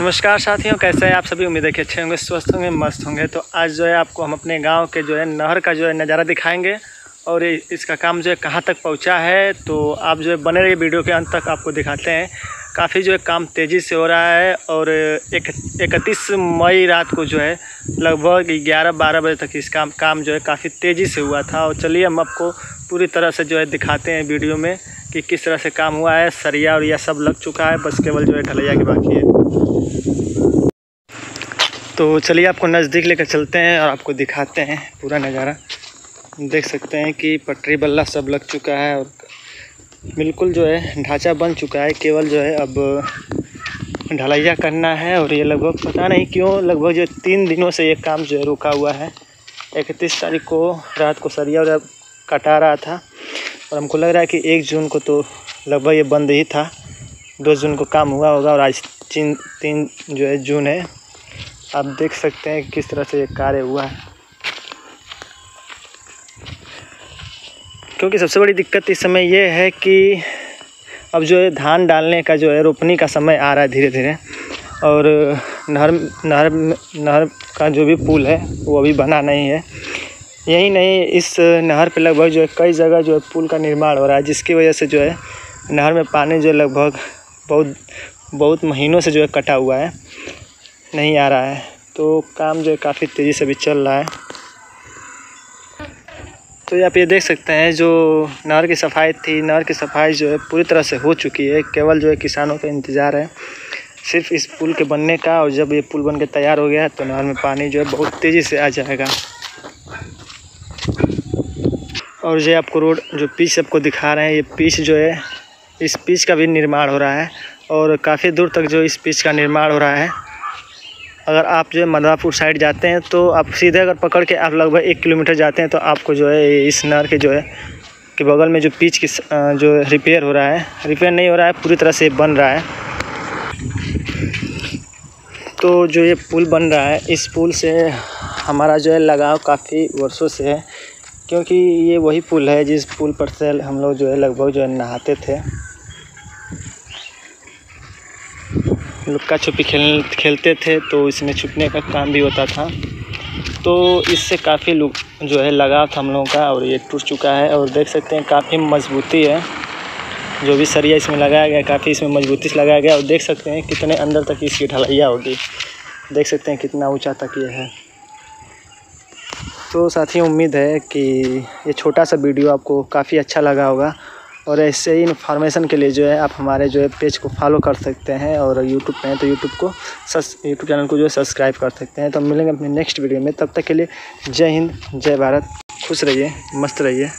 नमस्कार साथियों, कैसे हैं आप सभी? उम्मीद है कि अच्छे होंगे, स्वस्थ होंगे, मस्त होंगे। तो आज जो है आपको हम अपने गाँव के जो है नहर का जो है नज़ारा दिखाएँगे और इसका काम जो है कहाँ तक पहुँचा है। तो आप जो है बने रहिए वीडियो के अंत तक, आपको दिखाते हैं। काफ़ी जो है काम तेज़ी से हो रहा है और एक, इकतीस मई रात को जो है लगभग ग्यारह बारह बजे तक इस काम काम जो है काफ़ी तेज़ी से हुआ था। और चलिए हम आपको पूरी तरह से जो है दिखाते हैं वीडियो में। कि किस तरह से काम हुआ है, सरिया और यह सब लग चुका है, बस केवल जो है ढलैया की बाकी है। तो चलिए आपको नज़दीक लेकर चलते हैं और आपको दिखाते हैं पूरा नज़ारा। देख सकते हैं कि पटरी बल्ला सब लग चुका है और बिल्कुल जो है ढांचा बन चुका है, केवल जो है अब ढलैया करना है और ये लगभग पता नहीं क्यों लगभग जो तीन दिनों से ये काम जो है रुका हुआ है। इकतीस तारीख को रात को सरिया और कटा रहा था। और हमको लग रहा है कि एक जून को तो लगभग ये बंद ही था। दो जून को काम हुआ होगा और आज तीन तीन जो है जून है। आप देख सकते हैं किस तरह से ये कार्य हुआ है। क्योंकि सबसे बड़ी दिक्कत इस समय ये है कि अब जो है धान डालने का जो है, रोपनी का समय आ रहा है धीरे धीरे और नहर नहर नहर का जो भी पुल है, वो अभी बना नहीं है। यही नहीं, इस नहर पे लगभग जो है कई जगह जो है पुल का निर्माण हो रहा है, जिसकी वजह से जो है नहर में पानी जो लगभग बहुत बहुत महीनों से जो है कटा हुआ है, नहीं आ रहा है। तो काम जो है काफ़ी तेज़ी से भी चल रहा है। तो आप ये देख सकते हैं, जो नहर की सफ़ाई थी, नहर की सफ़ाई जो है पूरी तरह से हो चुकी है, केवल जो है किसानों का इंतज़ार है। सिर्फ़ इस पुल के बनने का, और जब ये पुल बन के तैयार हो गया है तो नहर में पानी जो है बहुत तेज़ी से आ जाएगा। और ये आपको रोड जो पीच आपको दिखा रहे हैं, ये पीच जो है, इस पीच का भी निर्माण हो रहा है और काफ़ी दूर तक जो इस पीच का निर्माण हो रहा है। अगर आप जो है मधुरापुर साइड जाते हैं तो आप सीधे अगर पकड़ के आप लगभग एक किलोमीटर जाते हैं तो आपको जो है इस नहर के जो है, के बगल में जो पीच की जो रिपेयर हो रहा है, रिपेयर नहीं हो रहा है, पूरी तरह से बन रहा है। तो जो ये पुल बन रहा है, इस पुल से हमारा जो है लगाव काफ़ी वर्षों से है। क्योंकि ये वही पुल है जिस पुल पर से हम लोग जो है लगभग जो है नहाते थे। लुक्का छुपी खेल, खेलते थे तो इसमें छुपने का काम भी होता था। तो इससे काफ़ी लोग जो है लगाव था हम लोगों का और ये टूट चुका है और देख सकते हैं काफ़ी मजबूती है। जो भी सरिया इसमें लगाया गया, काफ़ी इसमें मजबूती से लगाया गया और देख सकते हैं कितने अंदर तक इसकी ढलैया होगी। देख सकते हैं कितना ऊँचा तक ये है। तो साथियों, उम्मीद है कि ये छोटा सा वीडियो आपको काफ़ी अच्छा लगा होगा और ऐसे ही इन्फॉर्मेशन के लिए जो है, आप हमारे जो है पेज को फॉलो कर सकते हैं और यूट्यूब पे हैं तो यूट्यूब को सस यूट्यूब चैनल को जो है सब्सक्राइब कर सकते हैं। तो मिलेंगे अपने नेक्स्ट वीडियो में। तब तक के लिए जय हिंद, जय भारत। खुश रहिए, मस्त रहिए।